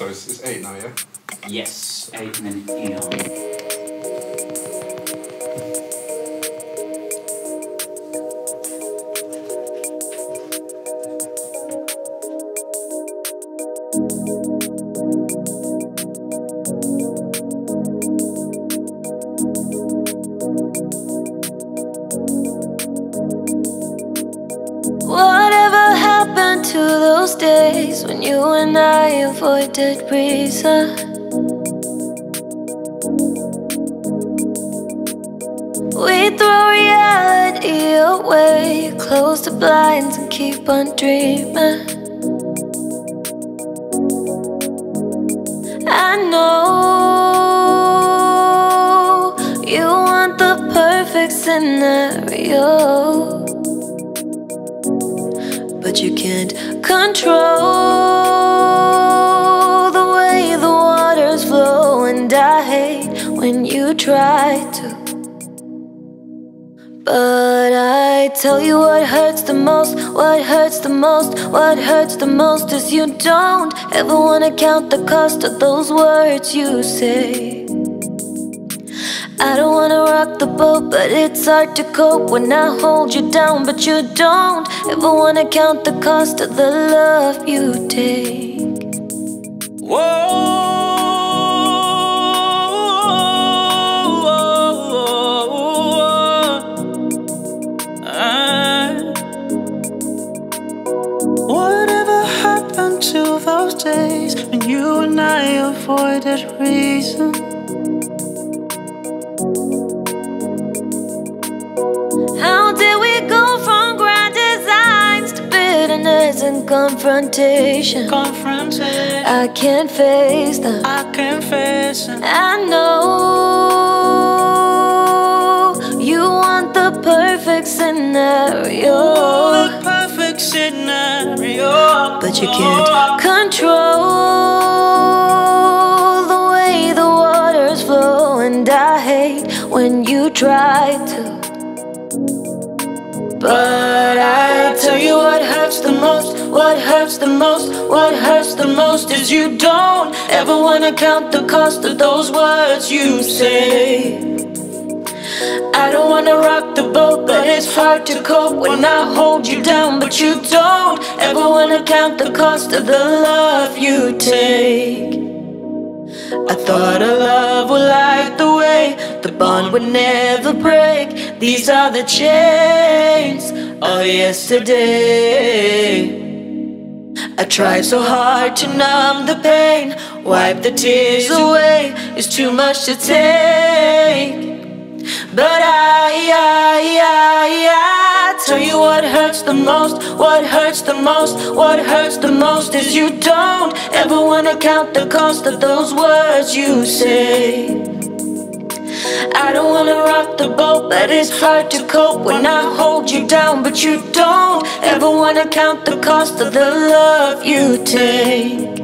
So it's, it's eight now, yeah? Yes, eight minute Eon. Whatever happened to those days when you and I avoided reason? We throw reality away, close the blinds and keep on dreaming. I know you want the perfect scenario. But you can't control the way the waters flow, and I hate when you try to. But I tell you what hurts the most, what hurts the most, what hurts the most is you don't ever wanna count the cost of those words you say. I don't wanna rock the boat, but it's hard to cope when I hold you down. But you don't ever wanna count the cost of the love you take. Happened to those days when you and I avoided reason? Bitterness and confrontation? I can't face them. I confess. and I know you want the perfect scenario. The perfect scenario. But you can't control the way the waters flow, and I hate when you try to. But I tell you what hurts the most, what hurts the most, what hurts the most is you don't ever wanna count the cost of those words you say. I don't wanna rock the boat, but it's hard to cope when I hold you down. But you don't ever wanna count the cost of the love you take. I thought our love would light the way, the bond would never break. These are the chains of yesterday. I tried so hard to numb the pain, wipe the tears away. It's too much to take. But I, I, I, I tell you what hurts the most, what hurts the most, what hurts the most is you don't ever wanna count the cost of those words you say. I don't wanna rock the boat, but it's hard to cope when I hold you down. But you don't ever wanna count the cost of the love you take.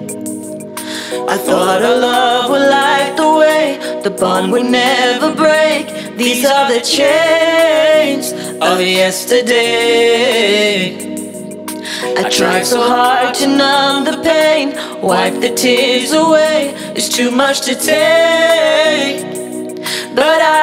I thought our love would light the way, the bond would never break. These are the chains of yesterday. I tried so hard to numb the pain, wipe the tears away. It's too much to take. But I,